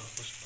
corpus